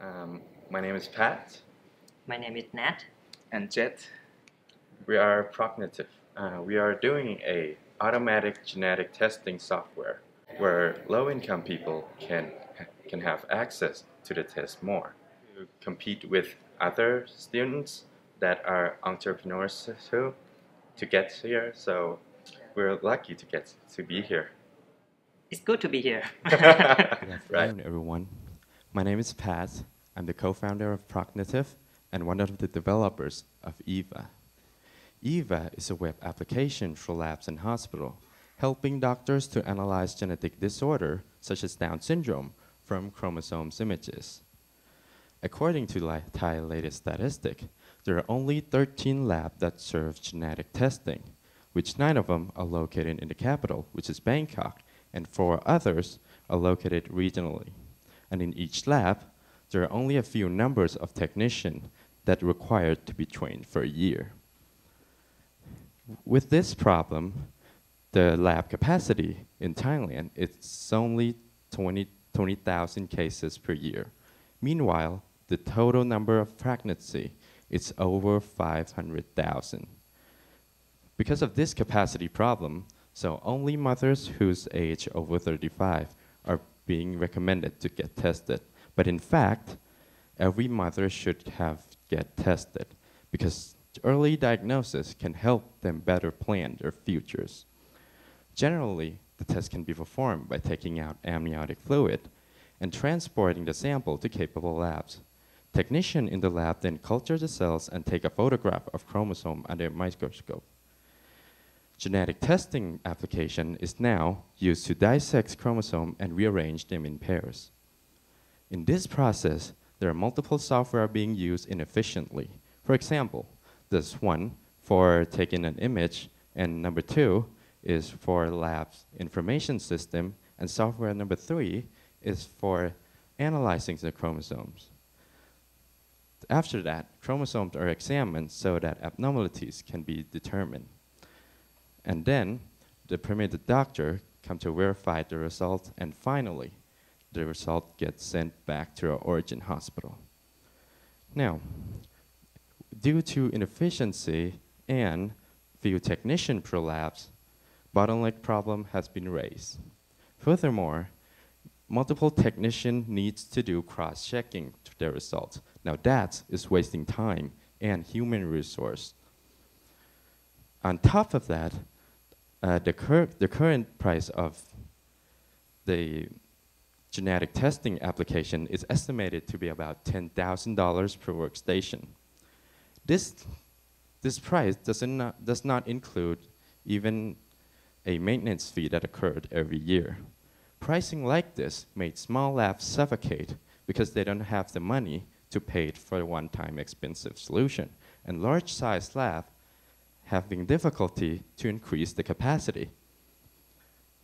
Um, my name is Pat. My name is Nat. and Jet. We are Prognitive. Uh, we are doing a automatic genetic testing software where low-income people can can have access to the test more. To compete with other students that are entrepreneurs too to get here. So we're lucky to get to be here. It's good to be here. Good right. everyone. My name is Pat. I'm the co-founder of Prognitive and one of the developers of EVA. EVA is a web application for labs and hospital, helping doctors to analyze genetic disorder such as Down syndrome from chromosomes images. According to Thai latest statistic, there are only 13 labs that serve genetic testing, which nine of them are located in the capital, which is Bangkok, and four others are located regionally. And in each lab, there are only a few numbers of technicians that are required to be trained for a year. With this problem, the lab capacity in Thailand it's only 20 20,000 cases per year. Meanwhile, the total number of pregnancy is over 500,000. Because of this capacity problem, so only mothers whose age over 35 are being recommended to get tested. But in fact, every mother should have get tested because early diagnosis can help them better plan their futures. Generally, the test can be performed by taking out amniotic fluid and transporting the sample to capable labs. Technician in the lab then culture the cells and take a photograph of chromosome under a microscope. Genetic testing application is now used to dissect chromosome and rearrange them in pairs. In this process, there are multiple software being used inefficiently. For example, this one for taking an image, and number two is for lab's information system, and software number three is for analyzing the chromosomes. After that, chromosomes are examined so that abnormalities can be determined. And then the permitted doctor come to verify the result, and finally, the result gets sent back to our origin hospital. Now, due to inefficiency and few technician per labs, bottleneck problem has been raised. Furthermore, multiple technician needs to do cross-checking to their results. Now that is wasting time and human resource. On top of that, uh, the, cur- the current price of the genetic testing application is estimated to be about $10,000 per workstation. This, this price does not, does not include even a maintenance fee that occurred every year. Pricing like this made small labs suffocate because they don't have the money to pay for a one-time expensive solution, and large-sized labs having difficulty to increase the capacity.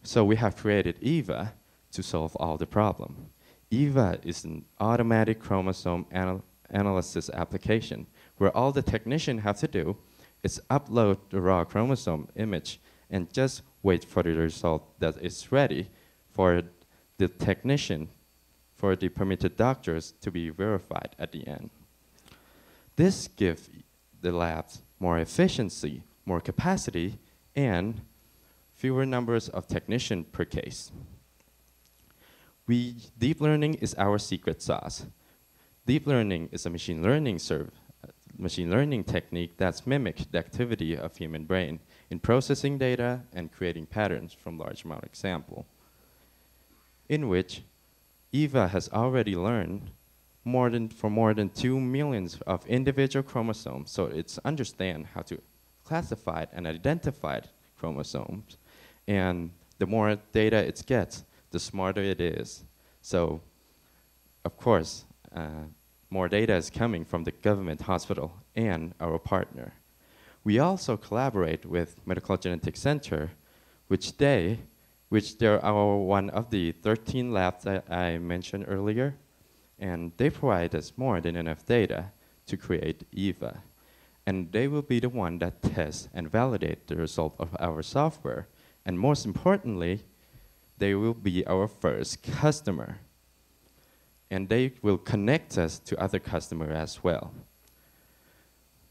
So we have created EVA to solve all the problem. EVA is an automatic chromosome anal analysis application where all the technician have to do is upload the raw chromosome image and just wait for the result that is ready for the technician, for the permitted doctors to be verified at the end. This gives the labs more efficiency, more capacity, and fewer numbers of technician per case. We, deep learning is our secret sauce. Deep learning is a machine learning serve, uh, machine learning technique that's mimic the activity of human brain in processing data and creating patterns from large amount of in which EVA has already learned more than for more than two millions of individual chromosomes, so it's understand how to classify and identify chromosomes. And the more data it gets, the smarter it is. So, of course, uh, more data is coming from the government hospital and our partner. We also collaborate with Medical Genetics Center, which they, which they're our one of the 13 labs that I mentioned earlier, and they provide us more than enough data to create EVA. And they will be the one that tests and validate the result of our software. And most importantly, they will be our first customer. and they will connect us to other customers as well.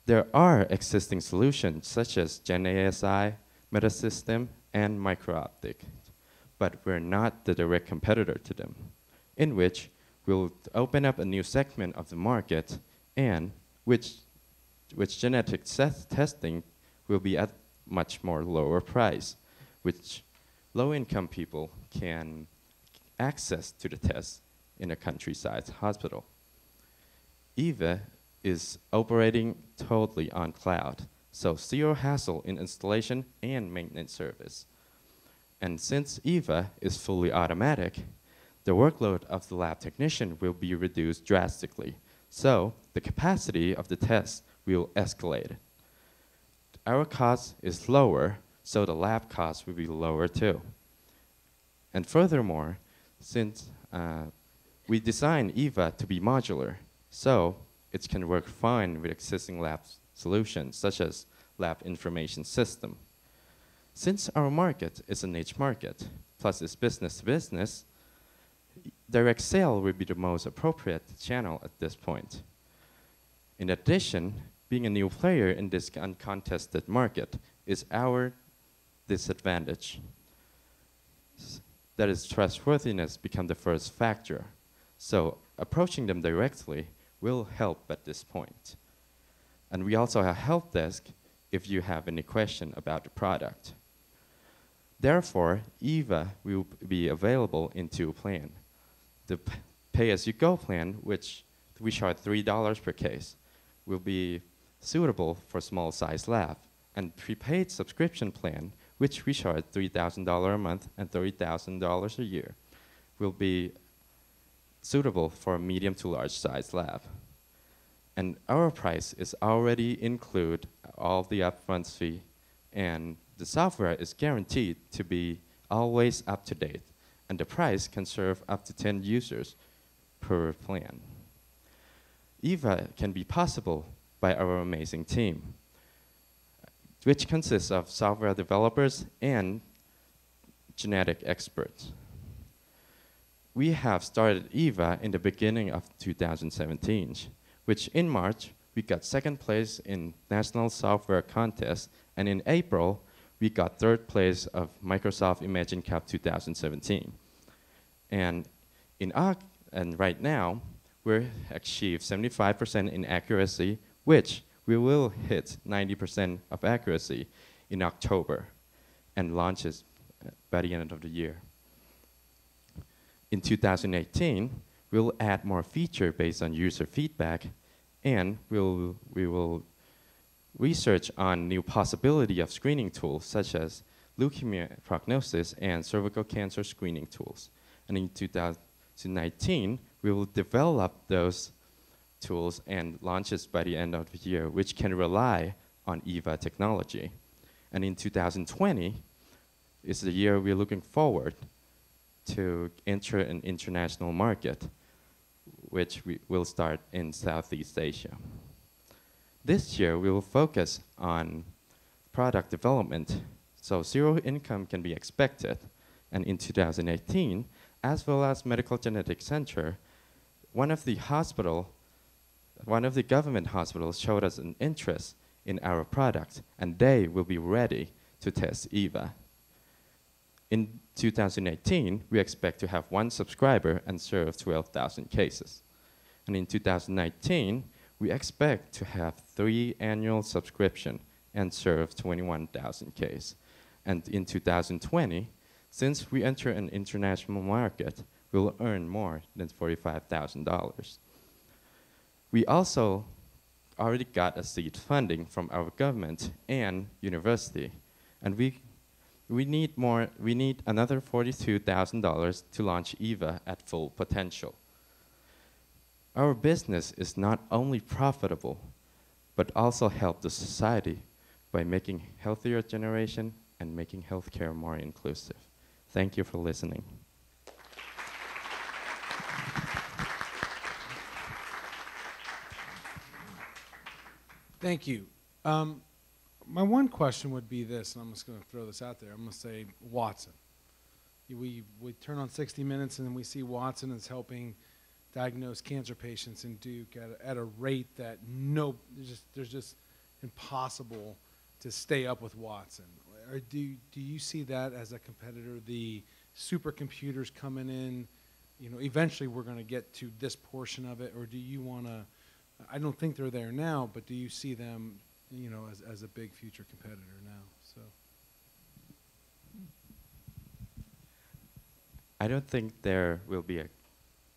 There are existing solutions such as GenASI, Metasystem, and MicroOptic, but we're not the direct competitor to them, in which we'll open up a new segment of the market and which, which genetic testing will be at much more lower price, which low-income people can access to the test in a countryside hospital. EVA is operating totally on cloud, so zero hassle in installation and maintenance service. And since EVA is fully automatic, the workload of the lab technician will be reduced drastically, so the capacity of the test will escalate. Our cost is lower, so the lab cost will be lower too. And furthermore, since uh, we designed EVA to be modular, so it can work fine with existing lab solutions, such as lab information system. Since our market is a niche market, plus it's business to business, direct sale would be the most appropriate channel at this point. In addition, being a new player in this uncontested market is our disadvantage. That is, trustworthiness become the first factor. So approaching them directly will help at this point. And we also have help desk if you have any question about the product. Therefore, EVA will be available in two plans. The pay-as-you-go plan, which we charge $3 per case, will be suitable for small size lab, and prepaid subscription plan, which we charge $3,000 a month and $30,000 a year, will be suitable for a medium to large size lab. And our price is already include all the upfront fee, and the software is guaranteed to be always up to date, and the price can serve up to 10 users per plan. EVA can be possible by our amazing team, which consists of software developers and genetic experts we have started EVA in the beginning of 2017, which in March, we got second place in National Software Contest, and in April, we got third place of Microsoft Imagine Cup 2017. And, in and right now, we achieved 75% in accuracy, which we will hit 90% of accuracy in October and launches uh, by the end of the year in 2018, we'll add more feature based on user feedback, and we'll, we will research on new possibility of screening tools, such as leukemia prognosis and cervical cancer screening tools. And in 2019, we will develop those tools and launches by the end of the year, which can rely on EVA technology. And in 2020 is the year we're looking forward to enter an international market, which we will start in Southeast Asia. This year, we will focus on product development, so zero income can be expected. And in 2018, as well as Medical Genetics Center, one of the hospital, one of the government hospitals showed us an interest in our product, and they will be ready to test EVA. In 2018, we expect to have one subscriber and serve 12,000 cases. And in 2019, we expect to have three annual subscription and serve 21,000 cases. And in 2020, since we enter an international market, we'll earn more than $45,000. We also already got a seed funding from our government and university, and we we need more, we need another $42,000 to launch EVA at full potential. Our business is not only profitable, but also help the society by making healthier generation and making healthcare more inclusive. Thank you for listening. Thank you. Um, my one question would be this, and I'm just going to throw this out there. I'm going to say Watson. We, we turn on 60 Minutes and then we see Watson is helping diagnose cancer patients in Duke at a, at a rate that no, there's just, there's just impossible to stay up with Watson. Or do, do you see that as a competitor? The supercomputers coming in, you know, eventually we're going to get to this portion of it, or do you want to? I don't think they're there now, but do you see them, you know, as, as a big future competitor now? So. I don't think there will be a.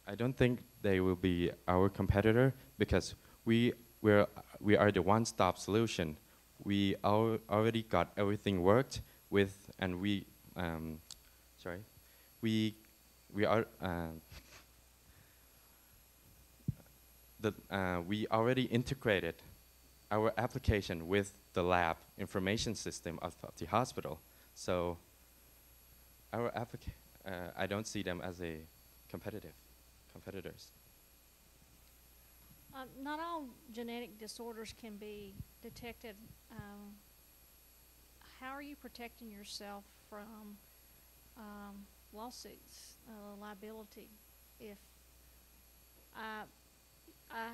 I don't think they will be our competitor because we we're, we are the one-stop solution. We al- already got everything worked with, and we um, sorry, we we are. Uh, the, uh, we already integrated our application with the lab information system of, of the hospital. So our uh, I don't see them as a competitive competitors. Uh, not all genetic disorders can be detected. Um, how are you protecting yourself from um, lawsuits, uh, liability? If I, I,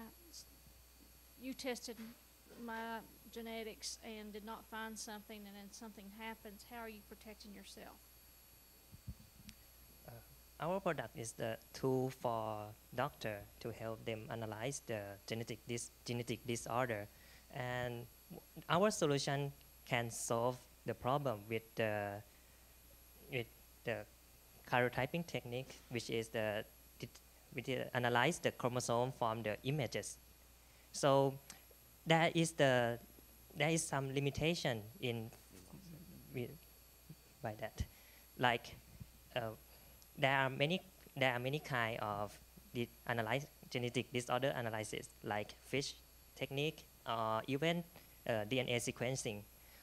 you tested my genetics and did not find something, and then something happens, how are you protecting yourself? Our product is the tool for doctor to help them analyze the genetic dis- genetic disorder, and our solution can solve the problem with the with the karyotyping technique, which is the which analyze the chromosome from the images. So there is the there is some limitation in by that, like. Uh, there are many there are many kind of analyze genetic disorder analysis like fish technique or even uh, DNA sequencing.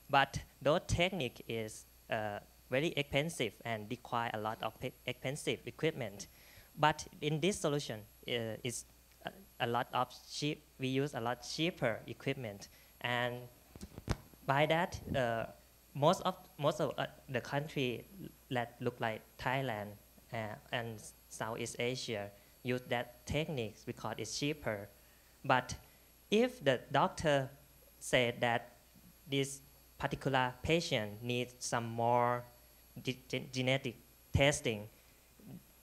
But those technique is uh, very expensive and require a lot of expensive equipment but in this solution uh, is a, lot of cheap we use a lot cheaper equipment. And by that uh, most of most of uh, the country that look like Thailand Uh, and Southeast Asia use that technique because it's cheaper. But if the doctor said that this particular patient needs some more genetic testing,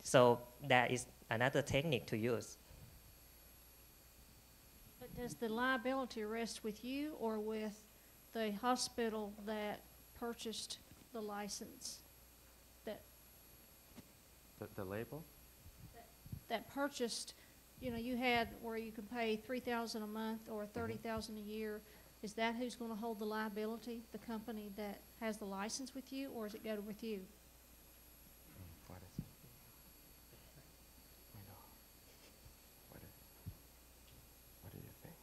so that is another technique to use. But does the liability rest with you or with the hospital that purchased the license? That, The, the label? that purchased, you know, you had where you could pay three thousand a month or mm-hmm. thirty thousand a year. Is that who's gonna hold the liability, the company that has the license with you, or is it go with you? Mm, what is it? I know. What, is, what do you think?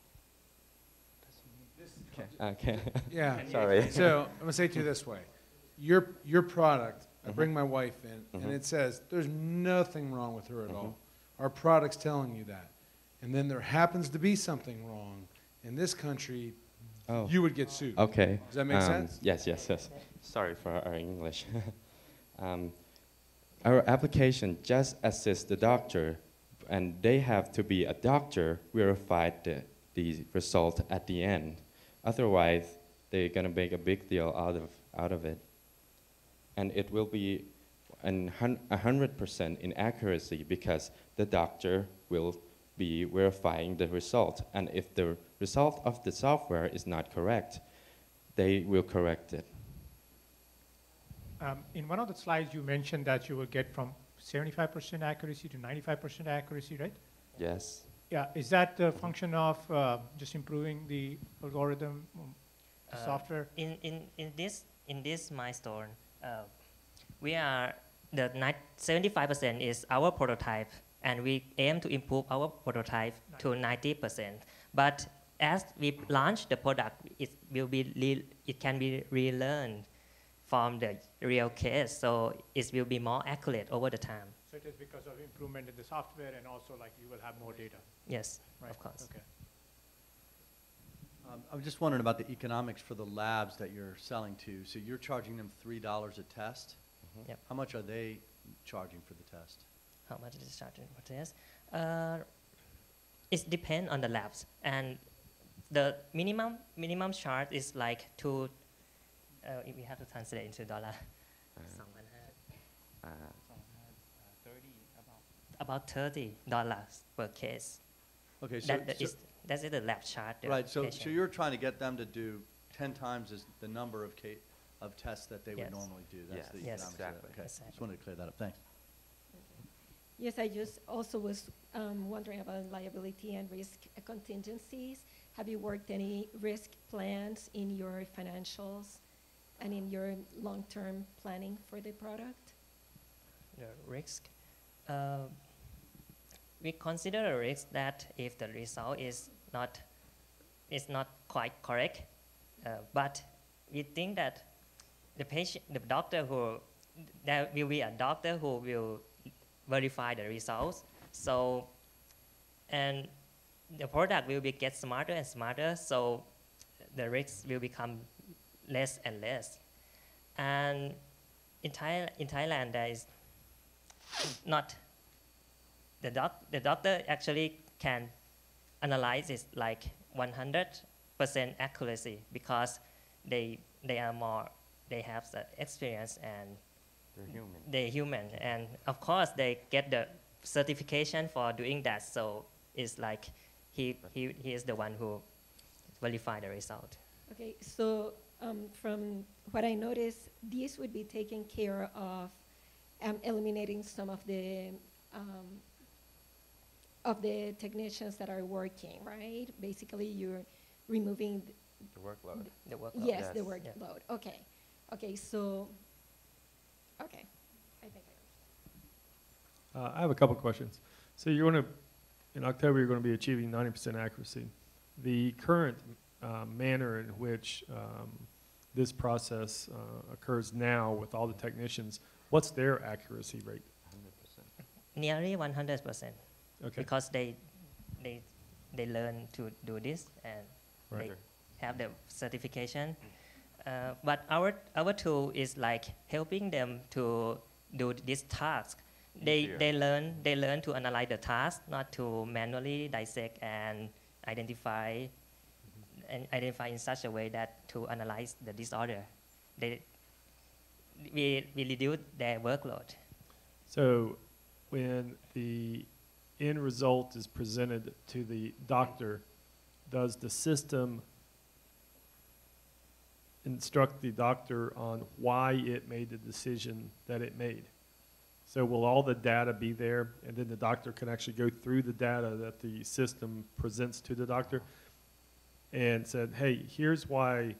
Okay. Okay. Yeah. Sorry. So I'm gonna say it to you this way: your your product. I bring my wife in, and it says there's nothing wrong with her at Mhm. all. Our product's telling you that, and then there happens to be something wrong in this country, Oh. you would get sued. Okay. Does that make Um, sense? Yes, yes, yes. Sorry for our English. um, our application just assists the doctor, and they have to be a doctor verified the, the result at the end. Otherwise, they're gonna make a big deal out of out of it, and it will be a hundred percent in accuracy because the doctor will be verifying the result, and if the result of the software is not correct, they will correct it. Um, in one of the slides, you mentioned that you will get from 75% accuracy to 95% accuracy, right? Yes. Yeah, is that a function of uh, just improving the algorithm, um, the Uh, software? In, in, in this in this milestone, uh, Uh, we are the 75% is our prototype, and we aim to improve our prototype to 90%. But as we launch the product, it will be it can be relearned from the real case, so it will be more accurate over the time. So it is because of improvement in the software and also like you will have more data, Yes, right? of course. Okay. Um, I'm just wondering about the economics for the labs that you're selling to. So you're charging them three dollars a test? Yep. How much are they charging for the test? how much is charged per test? Uh, it depends on the labs, and the minimum minimum charge is like two. Uh, we have to translate into dollar, Uh, about thirty dollars per case. Okay, so, That, that so- is that is the lab chart. right, so, so you're trying to get them to do ten times as the number of ca, of tests that they would normally do. That's Yes. the Yes. economics of it. Exactly. Just wanted to clear that up, thanks. Yes, I just also was um, wondering about liability and risk contingencies. Have you worked any risk plans in your financials and in your long-term planning for the product? the risk. Uh, we consider a risk that if the result is not is not quite correct, uh, but we think that the patient, the doctor who there will be a doctor who will verify the results. So, and the product will be get smarter and smarter. So, the risks will become less and less. And in, Thai, in Thailand, there is not the doc the doctor actually can analyze it like 100% accuracy because they they are more they have the experience and they're human. they're human. And of course they get the certification for doing that. So it's like he he, he is the one who verify the result. Okay, so um, from what I noticed, these would be taking care of um, eliminating some of the um, of the technicians that are working, right? Basically, you're removing, th- The workload. the workload yes, the Yes. workload. Okay, okay, so, okay, I think I Uh, I have a couple questions. So you're going to, in October, you're going to be achieving 90% accuracy. The current uh, manner in which um, this process uh, occurs now with all the technicians, what's their accuracy rate? 100%. nearly 100% Okay. because they they they learn to do this and Right. they have the certification. Uh, but our our tool is like helping them to do this task. They Easier. they learn they learn to analyze the task, not to manually dissect and identify and identify in such a way that to analyze the disorder. They we, we reduce their workload. So when the end result is presented to the doctor, does the system instruct the doctor on why it made the decision that it made? So will all the data be there, and then the doctor can actually go through the data that the system presents to the doctor and said, hey, here's why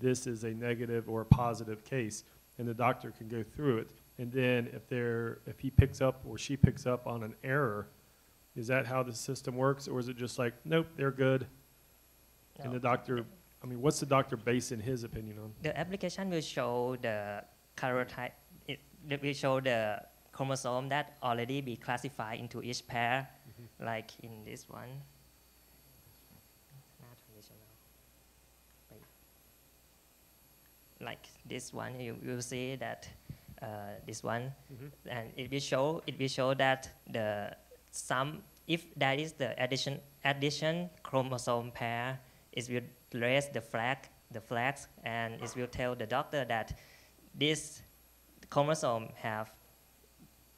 this is a negative or a positive case, and the doctor can go through it. And then if they're, if he picks up or she picks up on an error, is that how the system works, or is it just like, nope, they're good? And the doctor, I mean, what's the doctor basing his opinion on? the application will show the karyotype, it, it will show the chromosome that already be classified into each pair, like in this one. Not traditional. Like this one, you will see that uh, this one, and it will show it will show that the some if there is the addition addition chromosome pair, it will raise the flag the flags and it will tell the doctor that this chromosome have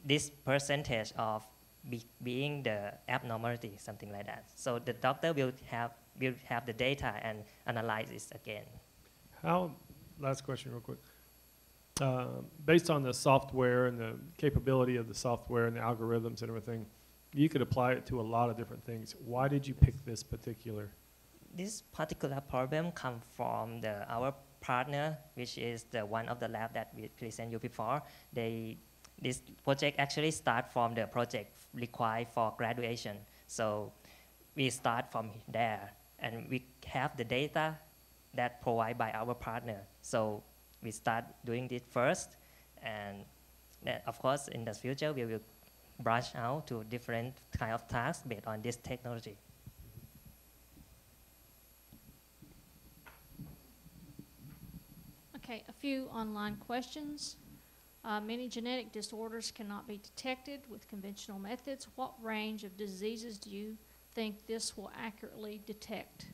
this percentage of be, being the abnormality, something like that. So the doctor will have will have the data and analyze this again. How, last question real quick. Um, based on the software and the capability of the software and the algorithms and everything, you could apply it to a lot of different things. Why did you pick this particular? This particular problem come from the our partner, which is the one of the lab that we present you before. They this project actually start from the project required for graduation. So we start from there, and we have the data that provided by our partner. So we start doing this first, and of course in the future we will branch out to different kind of tasks based on this technology. Okay, a few online questions. Uh, many genetic disorders cannot be detected with conventional methods. What range of diseases do you think this will accurately detect?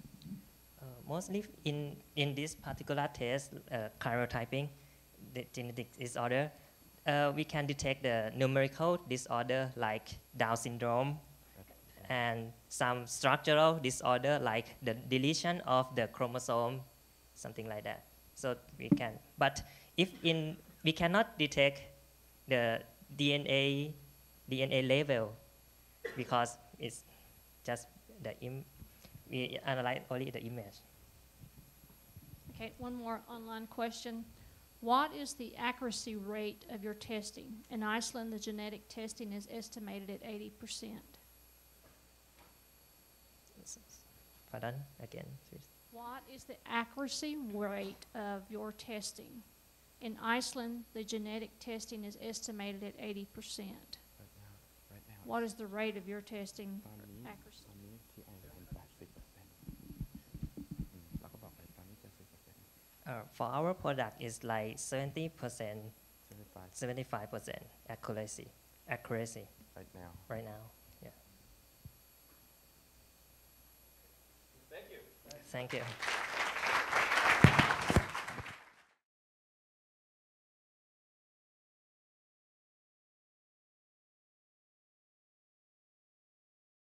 Uh, mostly in, in this particular test, uh, karyotyping, the genetic disorder, uh, we can detect the numerical disorder like Down syndrome and some structural disorder like the deletion of the chromosome, something like that. So we can, but if in, we cannot detect the DNA, DNA level because it's just the Im- we analyze only the image. Okay, one more online question. What is the accuracy rate of your testing? In Iceland, the genetic testing is estimated at 80%. Pardon again, please. What is the accuracy rate of your testing? In Iceland, the genetic testing is estimated at 80%. What is the rate of your testing accuracy? Uh, for our product, it's like 70%, 75% accuracy, accuracy Right now. right now. Yeah. Thank you. Thank you.